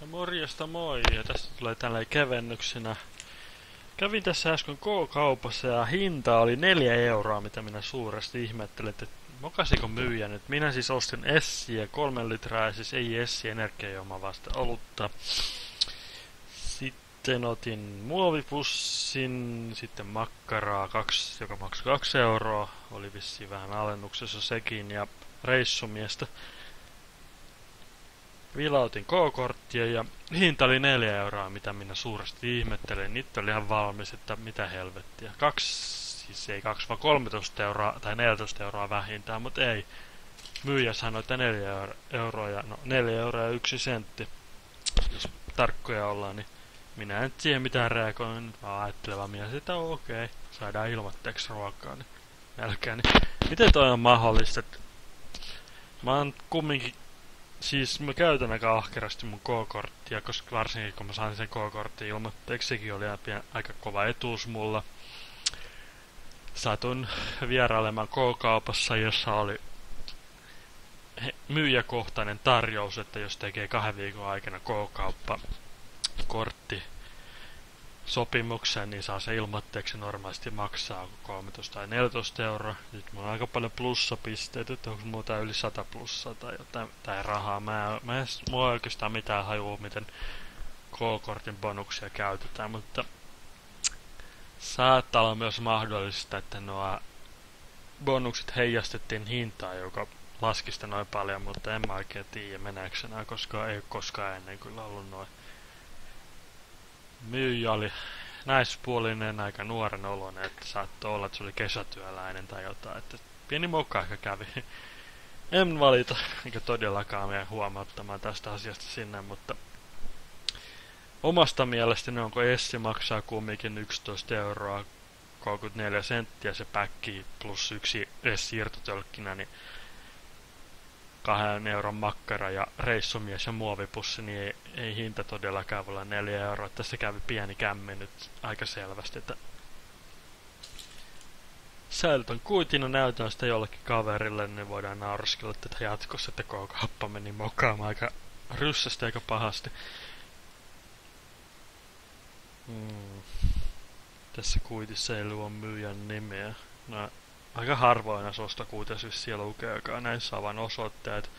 No morjesta moi, ja tästä tulee tällainen kevennyksenä. Kävin tässä äsken K-kaupassa ja hinta oli 4 euroa, mitä minä suuresti ihmettelin, että mokasiko myyjä nyt. Minä siis ostin Essiä, kolmen litraa, siis ei Essi energiajuoma vasta olutta. Sitten otin muovipussin, sitten makkaraa, kaksi, joka maksoi 2 euroa. Oli vissiin vähän alennuksessa sekin, ja reissumiestä vilautin K-korttia ja hinta oli 4 euroa, mitä minä suuresti ihmettelin. Niitä oli ihan valmis, että mitä helvettiä. Kaksi, siis ei kaksi, vaan 13 euroa tai 14 euroa vähintään, mutta ei. Myyjä sanoi, että 4 euroa ja no 4 euroa ja yksi sentti. Jos tarkkoja ollaan, niin minä en siihen mitään reagoin, vaan ajatteleva mies, että okei, okay, saadaan ilmatteeksi ruokaa, niin melkein. Niin, miten toi on mahdollista, mä oon kumminkin Siis mä käytän aika ahkerasti mun K-korttia, koska varsinkin kun mä sain sen K-kortin ilmoitteeksi, sekin oli aika kova etuus mulla. Satun vierailemaan K-kaupassa, jossa oli myyjäkohtainen tarjous, että jos tekee kahden viikon aikana K-kauppa kortti sopimuksen, niin saa se ilmoitteeksi normaalisti maksaa 13 tai 14 euroa. Nyt mulla on aika paljon plussapisteitä, että onko muuta yli 100 plussaa tai jotain tai rahaa. Mä, mä en mulla oikeastaan mitään hajua, miten K-kortin bonuksia käytetään, mutta saattaa olla myös mahdollista, että nuo bonukset heijastettiin hintaa, joka laski sitä noin paljon, mutta en mä oikein tiedä meneekö koska ei koskaan ennen kyllä ollut noin myyjä oli naispuolinen, aika nuoren oloinen, että saattoi olla, että se oli kesätyöläinen tai jotain, että pieni mokka ehkä kävi. En valita, eikä todellakaan mene huomauttamaan tästä asiasta sinne, mutta omasta mielestäni onko Essi maksaa kumminkin 11 euroa 34 senttiä se päkki plus yksi S-siirtotölkkinä, niin kahden euron makkara ja reissumies ja muovipussi, niin ei, ei hinta todellakaan voi olla neljä euroa. Tässä kävi pieni kämmi nyt aika selvästi, että säilytän kuitina näytän sitä jollekin kaverille, niin voidaan nauraskella tätä jatkossa, että koko happa meni mokaamaan aika ryssästi aika pahasti. Hmm. Tässä kuitissa ei luo myyjän nimeä. No, aika harvoin ostokuutessa siellä lukeekaan. Näissä on vain osoitteet,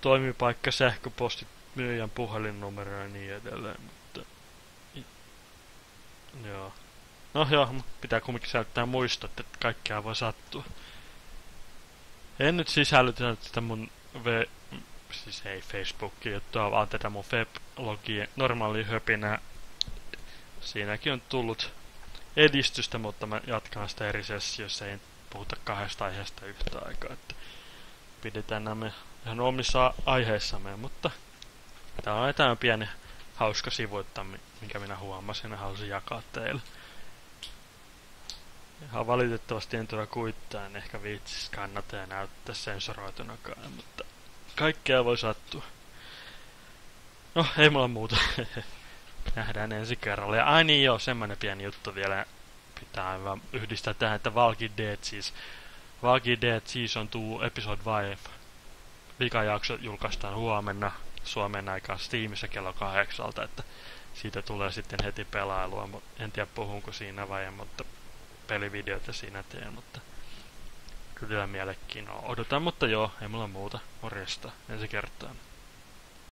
toimipaikka, sähköposti, myyjän puhelinnumero ja niin edelleen. Mutta, joo. No joo, pitää kumminkin säilyttää muistot, että kaikkea voi sattua. En nyt sisällytä sitä mun v... siis ei Facebookia juttua, vaan tätä mun weblogia normaali höpinää. Siinäkin on tullut edistystä, mutta mä jatkan sitä eri sessiossa, ei puhuta kahdesta aiheesta yhtä aikaa, että pidetään nämä ihan omissa aiheissamme, mutta tämä on tämä pieni hauska sivuutta, minkä minä huomasin ja halusin jakaa teille. Ihan valitettavasti en tuolla kuittaa, en ehkä viitsis kannata ja näyttää sensoroitunakaan, mutta kaikkea voi sattua. No, ei mulla muuta. Nähdään ensi kerralla. Ja ai niin joo, semmonen pieni juttu vielä pitää aivan yhdistää tähän, että Walking Dead siis. Walking Dead Season 2 Episode 5. Vikajakso julkaistaan huomenna Suomen aikaa Steamissa kello kahdeksalta, että siitä tulee sitten heti pelailua. En tiedä puhunko siinä vai en, mutta pelivideoita siinä teen, mutta kyllä mielenkiinnolla odotan, mutta joo, ei mulla muuta. Morjesta, ensi kertaan.